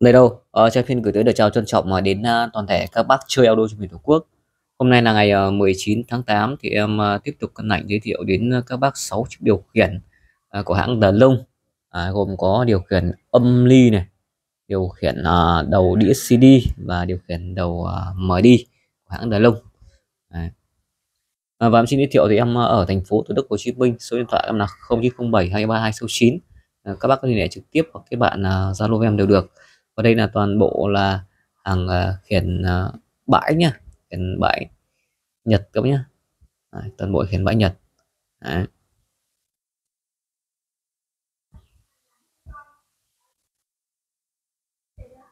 Đây đâu, ờ, cho phiên gửi tới lời chào trân trọng mà đến uh, toàn thể các bác chơi audio trên miền Tổ quốc. Hôm nay là ngày ờ, uh, 19 tháng 8 thì em uh, tiếp tục cân ảnh giới thiệu đến uh, các bác 6 chiếc điều khiển uh, của hãng The Long. À, gồm có điều khiển âm ly này, điều khiển uh, đầu đĩa CD và điều khiển đầu uh, MD của hãng The Long. À. Và em xin giới thiệu thì em ở thành phố Thủ Đức Hồ Chí Minh, số điện thoại em là 0907 23269. À, các bác có thể liên hệ trực tiếp hoặc các bạn Zalo uh, em đều được và đây là toàn bộ là hàng uh, khiển uh, bãi nhá khiển bãi nhật các bác nhá. Đấy, toàn bộ khiển bãi nhật. Đấy.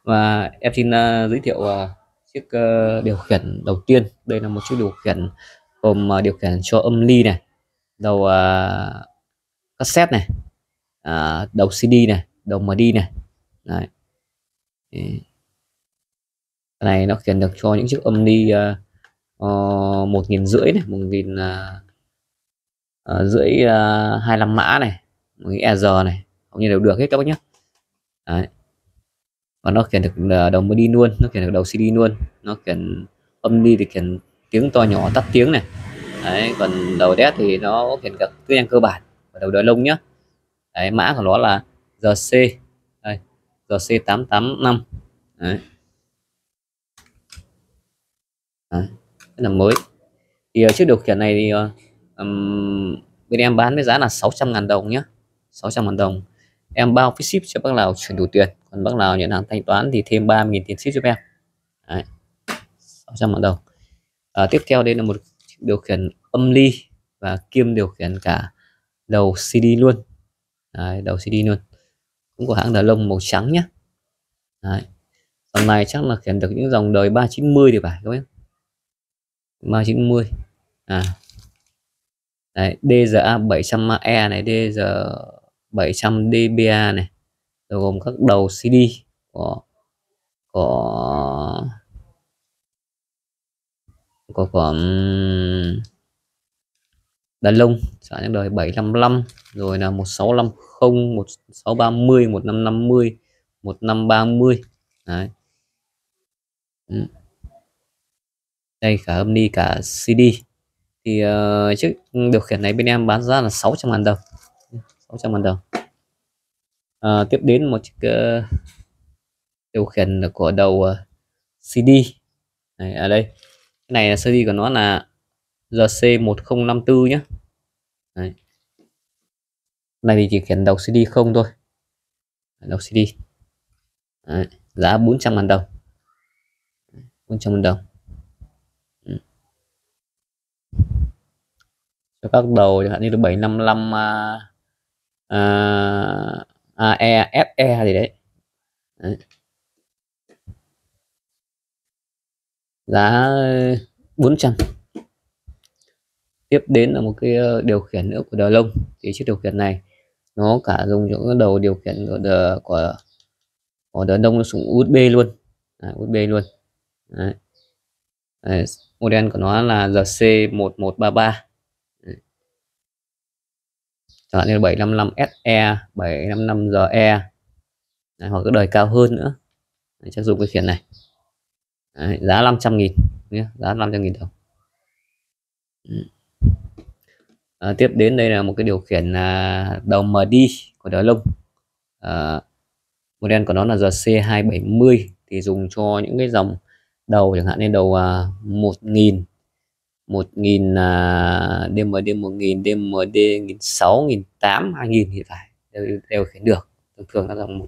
và em xin uh, giới thiệu uh, chiếc uh, điều khiển đầu tiên. Đây là một chiếc điều khiển gồm uh, điều khiển cho âm ly này đầu uh, cassette này uh, đầu CD này đầu MD này. Đấy cái này nó khiển được cho những chiếc âm đi ờ, ờ, một nghìn rưỡi này một nghìn ờ, rưỡi hai uh, mã này một nghìn ER này hầu như đều được hết các bác nhé Đấy. và nó khiển được đầu đi luôn nó khiển được đầu CD luôn nó khiển âm đi thì khiển tiếng to nhỏ tắt tiếng này. Đấy, còn đầu đét thì nó khiển được cứ năng cơ bản và đầu đỡ lông nhá. Đấy, mã của nó là GC GC885 Đấy. Đấy. Rất là mới. Thì uh, chiếc điều khiển này thì uh, um, bên em bán với giá là 600.000 đồng nhé 600.000 đồng. Em bao phí ship cho bác nào chuyển đủ tiền. Còn bác nào nhận hàng thanh toán thì thêm 3.000 tiền ship giúp em Đấy. 600.000 đồng. À, tiếp theo đây là một điều khiển âm ly và kiêm điều khiển cả đầu CD luôn. Đấy, đầu CD luôn cũng của hãng đà lông màu trắng nhé Đấy. dòng này chắc là khiển được những dòng đời 390 thì phải các bác 390 à. Đấy, DZA 700E này DZ 700 DBA này. Rồi gồm các đầu CD của của của của đàn lông sản những đời 755 rồi là 1650 1630 1550 1530 Đấy. Ừ. đây cả âm đi cả CD thì uh, chiếc điều khiển này bên em bán ra là 600 ngàn đồng. 600 ngàn đồng. Uh, tiếp đến một chiếc uh, điều khiển của đầu uh, CD này ở đây. Cái này là CD của nó là RC1054 nhé Đấy. này thì chỉ khiển đọc CD không thôi đọc CD Đấy. giá 400 ngàn đồng 400 ngàn đồng ừ. cho các đầu chẳng hạn như là 755 uh, uh, AE FE gì đấy. đấy giá 400 tiếp đến là một cái ờ, điều khiển nữa của đờ lông. Thì chiếc điều khiển này nó cả dùng những đầu điều khiển của đờ của của đờ đông nó súng USB luôn. À, USB luôn. Đấy. Đấy. model của nó là GC1133 chẳng hạn như 755 SE 755 GE Đấy, hoặc cái đời cao hơn nữa. Đấy, chắc dùng cái khiển này. Đấy, giá 500 nghìn nhé giá 500 nghìn đồng. Ừ à, tiếp đến đây là một cái điều khiển à, đầu MD của đá lông. À, model của nó là GC270 thì dùng cho những cái dòng đầu chẳng hạn như đầu à, 1000 1000 à, DMD 1000 DMD 1600 1800 2000 thì phải đều, đều khiển được. Thường thường là dòng một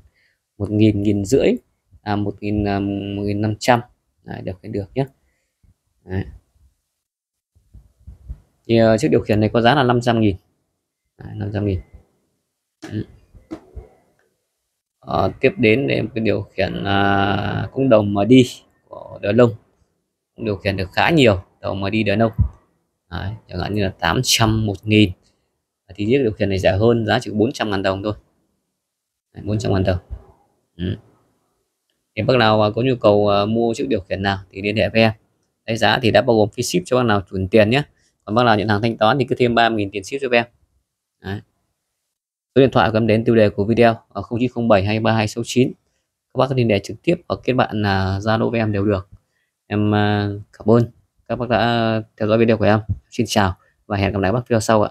một nghìn nghìn rưỡi à một nghìn à, một nghìn năm trăm đều khiển được nhé Đấy thì uh, chiếc điều khiển này có giá là 500 nghìn. À, 500 nghìn. Uh, tiếp đến để cái điều khiển uh, cũng đồng mà đi của đỡ lông cũng điều khiển được khá nhiều đồng mà đi đỡ nông. Đấy, chẳng hạn như là 800 1000 thì chiếc điều khiển này rẻ hơn giá chỉ 400 ngàn đồng thôi. 400 ngàn đồng. Ừ. thì bác nào à, có nhu cầu uh, mua chiếc điều khiển nào thì liên hệ với em. Đấy, giá thì đã bao gồm phí ship cho bác nào chuyển tiền nhé còn bác nào nhận hàng thanh toán thì cứ thêm 3.000 tiền ship cho em Đấy. số điện thoại của em đến tiêu đề của video ở 0907 23269 các bác có thể để trực tiếp hoặc kết bạn là Zalo với em đều được. Em à, cảm ơn. Các bác đã à, theo dõi video của em. Xin chào và hẹn gặp lại các bác video sau ạ.